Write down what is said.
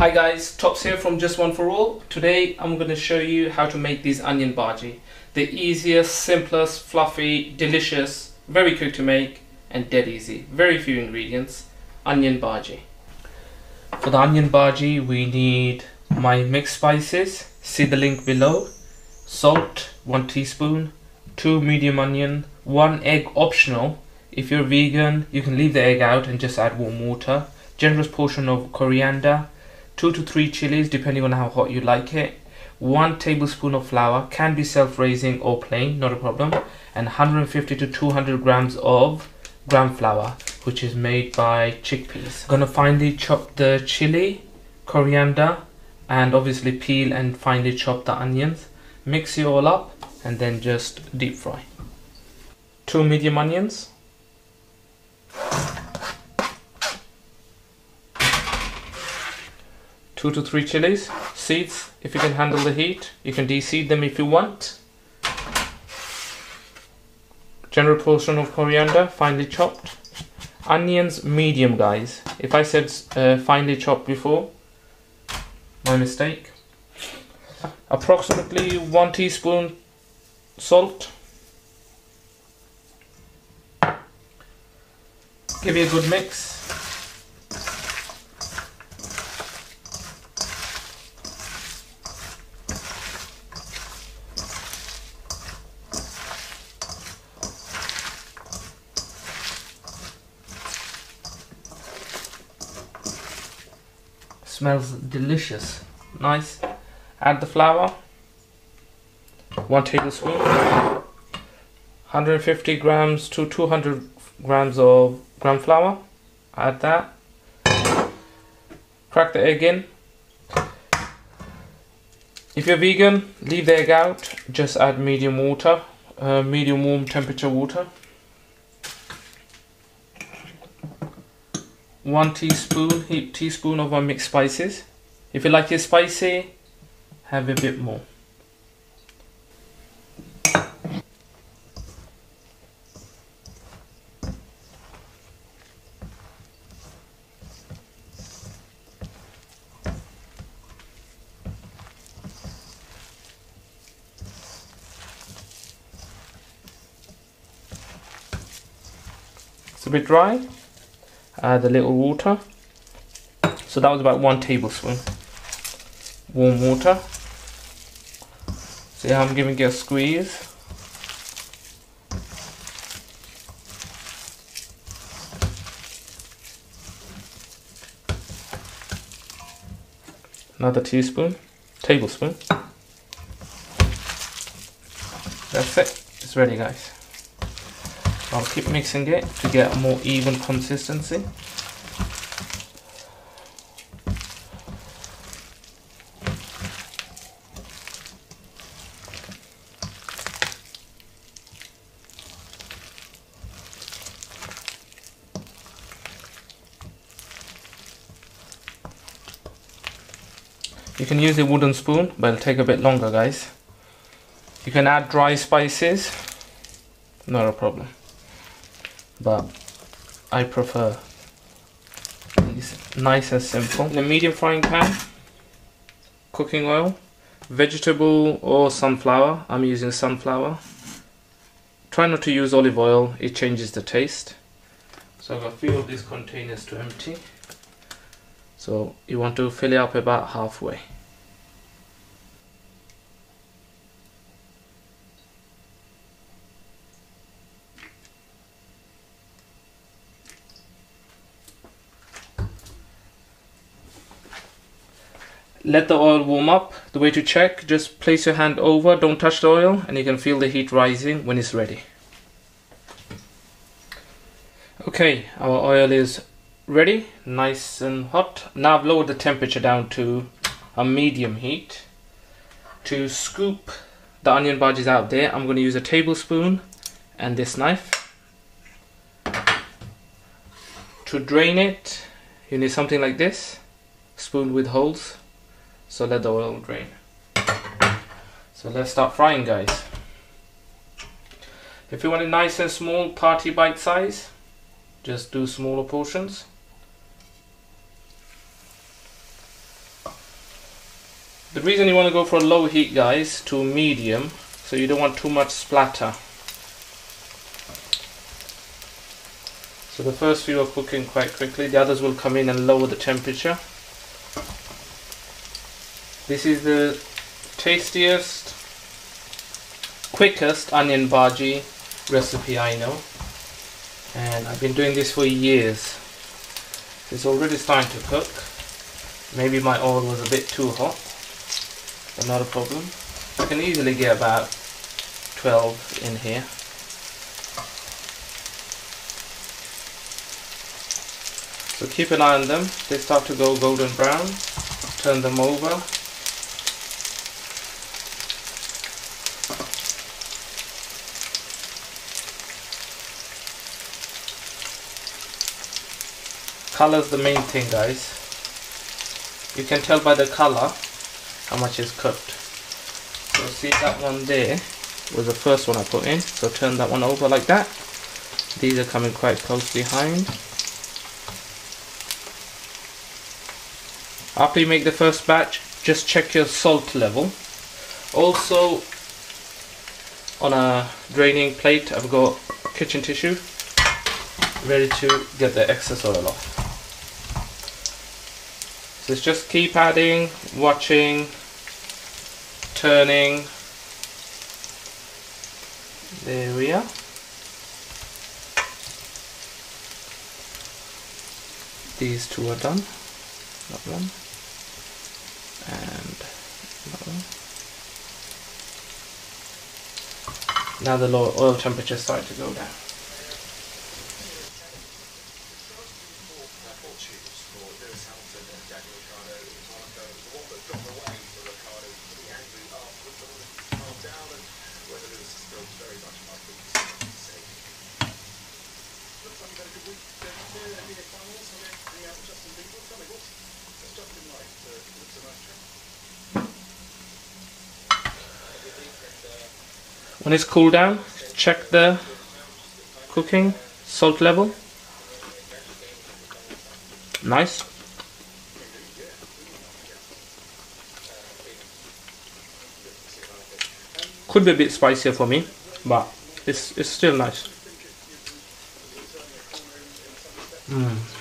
Hi guys, Tops here from Just One For All. Today I'm going to show you how to make these onion bhaji. The easiest, simplest, fluffy, delicious, very quick to make and dead easy. Very few ingredients. Onion bhaji. For the onion bhaji we need my mixed spices. See the link below. Salt, 1 teaspoon. 2 medium onion. 1 egg optional. If you're vegan you can leave the egg out and just add warm water. Generous portion of coriander 2 to 3 chilies depending on how hot you like it. 1 tablespoon of flour can be self-raising or plain not a problem. And 150 to 200 grams of gram flour which is made by chickpeas. Gonna finely chop the chili coriander and obviously peel and finely chop the onions. Mix it all up and then just deep fry. Two medium onions two to three chilies, seeds if you can handle the heat. You can deseed them if you want. General portion of coriander, finely chopped. Onions, medium guys. If I said uh, finely chopped before, my mistake. Approximately one teaspoon salt. Give it a good mix. Smells delicious. Nice. Add the flour. One tablespoon. 150 grams to 200 grams of gram flour. Add that. Crack the egg in. If you're vegan leave the egg out. Just add medium water uh, medium warm temperature water one teaspoon heap teaspoon of our mixed spices. If you like it spicy have a bit more. It's a bit dry add a little water. So that was about one tablespoon warm water. See how I'm giving it a squeeze. Another teaspoon tablespoon. That's it. It's ready guys I'll keep mixing it to get a more even consistency. You can use a wooden spoon, but it'll take a bit longer guys. You can add dry spices, not a problem but I prefer these nice and simple. In a medium frying pan, cooking oil, vegetable or sunflower. I'm using sunflower. Try not to use olive oil, it changes the taste. So I've got a few of these containers to empty. So you want to fill it up about halfway. Let the oil warm up. The way to check just place your hand over don't touch the oil and you can feel the heat rising when it's ready. Okay our oil is ready nice and hot. Now I've lowered the temperature down to a medium heat. To scoop the onion bhajis out there I'm going to use a tablespoon and this knife. To drain it you need something like this spoon with holes so let the oil drain so let's start frying guys if you want it nice and small party bite size just do smaller portions The reason you want to go for a low heat guys to medium so you don't want too much splatter. So the first few are cooking quite quickly, the others will come in and lower the temperature. This is the tastiest, quickest onion bhaji recipe I know. And I've been doing this for years. It's already starting to cook. Maybe my oil was a bit too hot, but not a problem. I can easily get about 12 in here. So keep an eye on them. They start to go golden brown. Turn them over. Color is the main thing guys. You can tell by the color how much is cooked. So see that one there was the first one I put in. So turn that one over like that. These are coming quite close behind. After you make the first batch, just check your salt level. Also, on a draining plate, I've got kitchen tissue ready to get the excess oil off. So just keep adding, watching, turning. There we are. These two are done. That one and Now the oil temperature is starting to go down. When it's cooled down, check the cooking salt level. Nice. Could be a bit spicier for me, but it's, it's still nice. Mm.